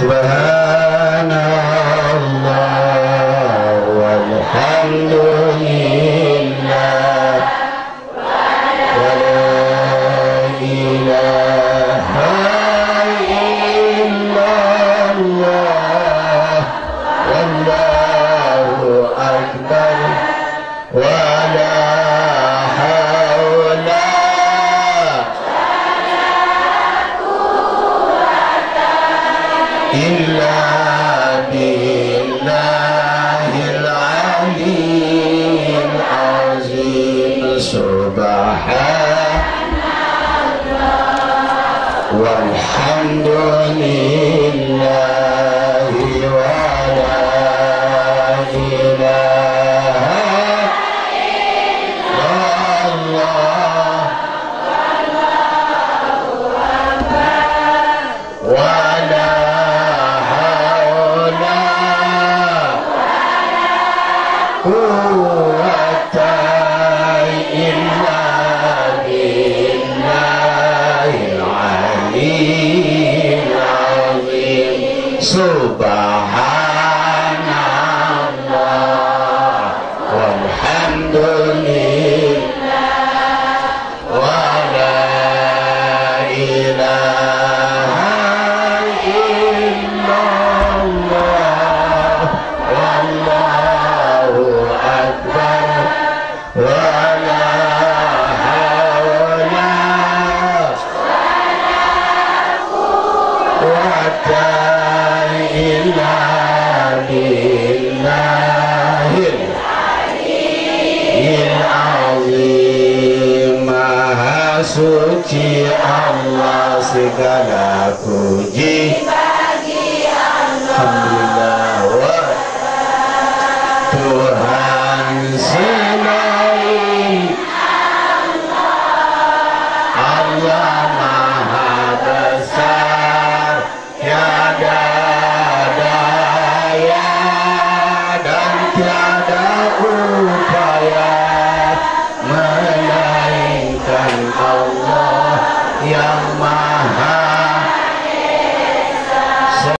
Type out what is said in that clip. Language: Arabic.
سبحان الله والحمد لله ولا إله إلا الله والله أكبر إلا بالله العلي العظيم. والحمد لله سبحان الله والحمد لله ولا إله إلا الله والله أكبر ولا حول قوة suci Allah segala puji bagi Allah. Alhamdulillah. yang maha